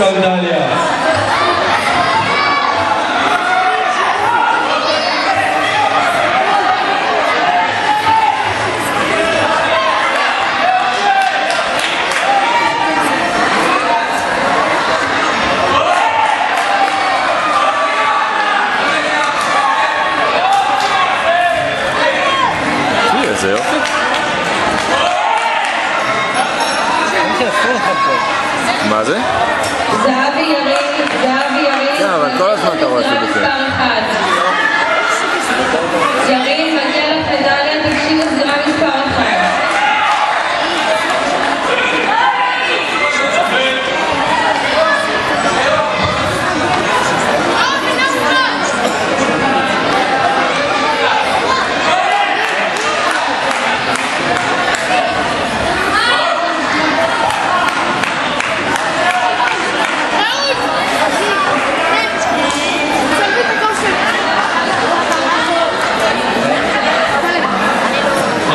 Sandalia. 맞아요? זהבי יריב, זהבי יריב. כן, אבל כל הזמן אתה רואה מדליה חיבוקים.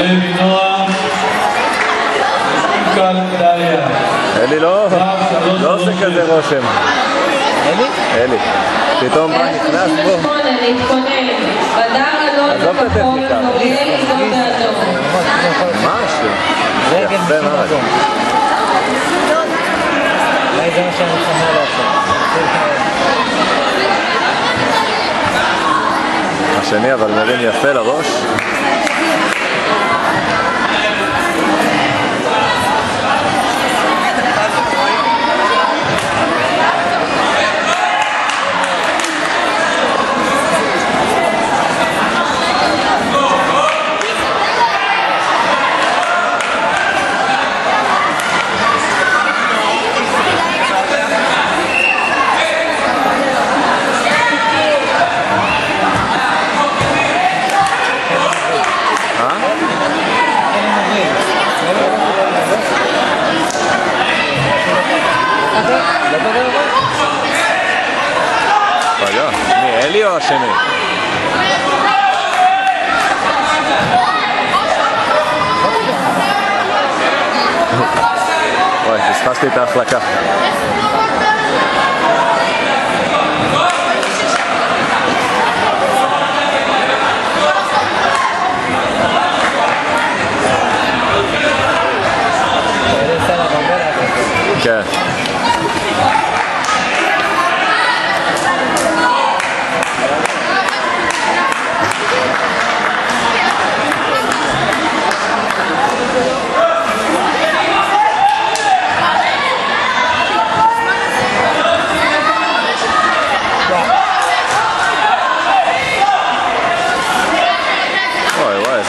לוי נועם וסופר דליה. אלי לא לא עושה כזה רושם. אלי? אלי. פתאום בא נכנס בו. 188, להתכונן. בדר אלון עזוב את הטכניקה. משהו. יפה מאוד. מקום. אולי זה מה שאני מתחמר לעשות. השני אבל מרים יפה לראש. τελείω Σέμι. Όχι, σπάστε τα φλακά.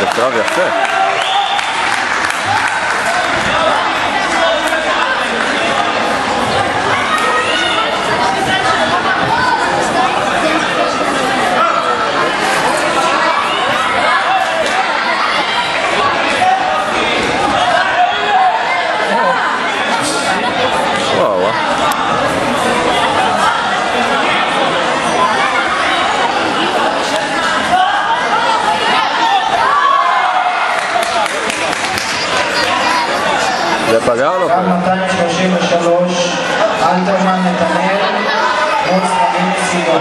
attraverser. זה פגע קו פגע? 233, אלתרמן נתנאל, מול סלמיני סידו.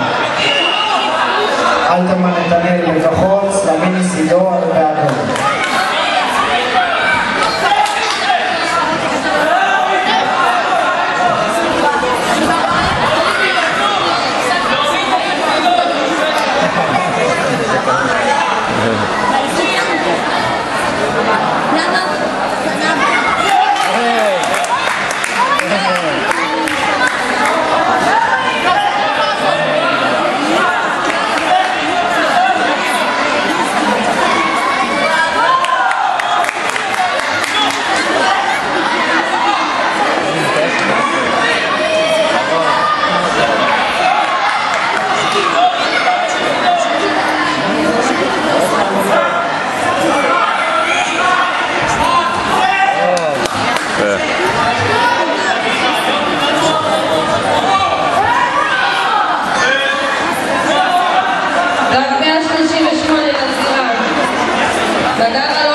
אלתרמן נתנאל בכחול, סלמיני סידו באדום. Agora